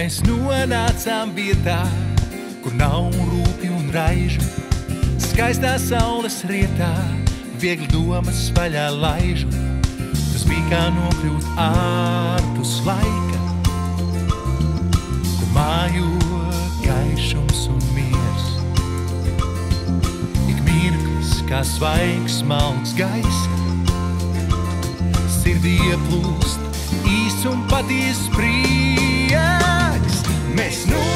Mēs nonācām vietā, kur nav rūpju un raižu. Skaistā saules rietā, viegli domas vaļā laižu. Tas bija kā nokļūt ārpus laika, kur mājo gaišums un miers. Ik mirklis kā svaigs, smalks gaisa, sirdī ieplūst īs un patiesa prieks. Mēs nokļuvām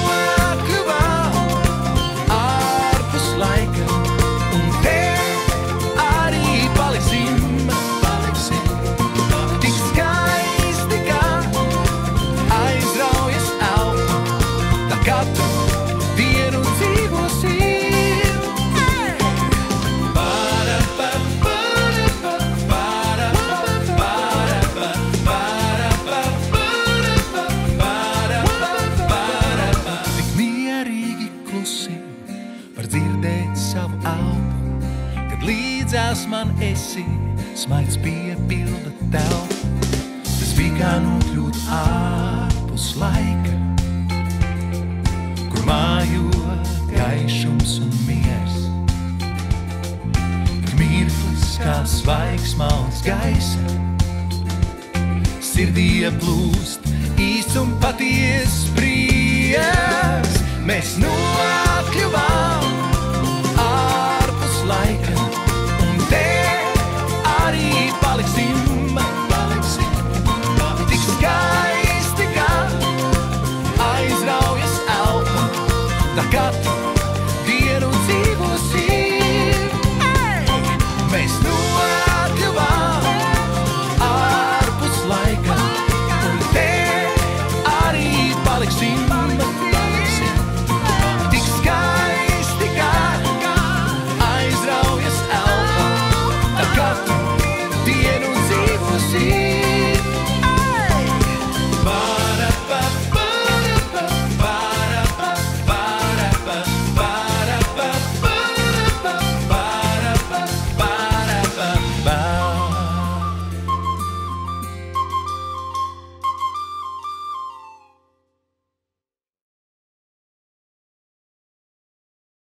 var dzirdēt savu elpu, kad līdzās man esi, smaids piepilda telpu. Tas bija kā nokļūt ārpus laika, kur mājo gaišums un miers. Ik mirklis kā svaigs malns gaisa, sirdī ieplūst īsts un patiesa prieks. Mēs nonākam